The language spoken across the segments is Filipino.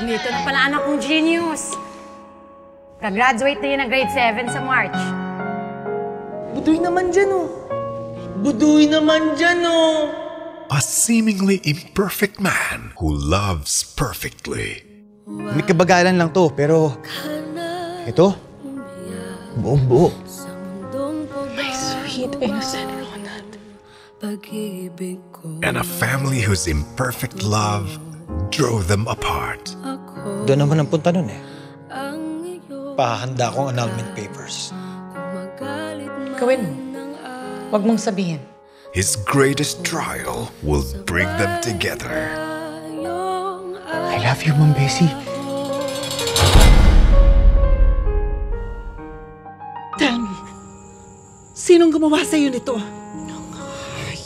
Andito na pala anak kong genius. Ka-graduate na yun ng grade 7 sa March. Budoy naman dyan, oh. Budoy naman dyan, oh. A seemingly imperfect man who loves perfectly. May kabagalan lang to, pero... Ito? Buong buo. Sweet, innocent. And a family whose imperfect love drove them apart. Doon naman ang punta nun eh. Pahanda akong annulment papers. Gawin mo. Huwag mong sabihin. His greatest trial will bring them together. I love you, Ma'am Bessie. Tell me, sinong gumawa sa'yo nito?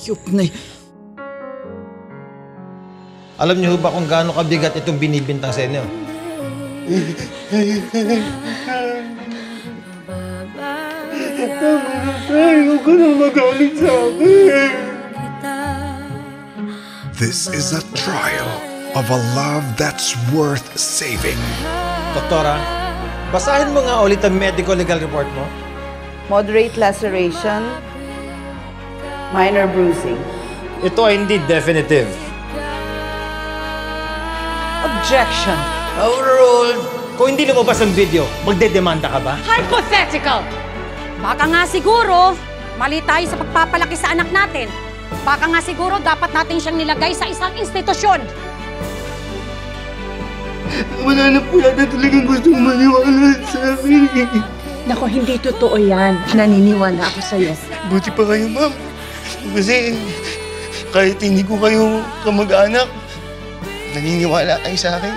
Hayop na Alam niyo ba kung gaano kabigat itong binibintang sa inyo? This is a trial of a love that's worth saving. Doktora, basahin mo nga ulit ang medical legal report mo. Moderate laceration, minor bruising. Ito ay hindi definitive. Objection. Overruled! Kung hindi lumabas ang video, magdedemanda ka ba? Hypothetical! Baka nga siguro, mali tayo sa pagpapalaki sa anak natin. Baka nga siguro dapat natin siyang nilagay sa isang institusyon. Wala na po yata talagang gustong maniwala sa akin. Nako, hindi totoo yan. Naniniwala ako sa'yo. Buti pa kayo, ma'am. Kasi kahit hindi ko kayo kamag-anak, naniniwala kayo sa akin.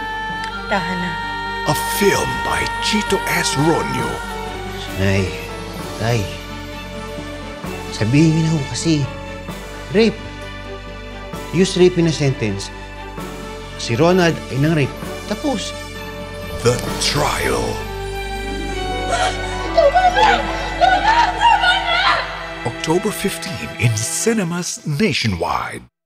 Tahan na. A film by Chito S. Ronyo. Nay, Tay, sabihin niyo na kasi, rape. Use rape in a sentence. Si Ronald ay nang rape. Tapos, The Trial. October 15 in cinemas nationwide.